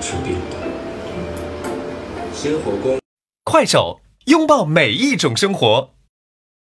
吃病的。鲜工，快手拥抱每一种生活。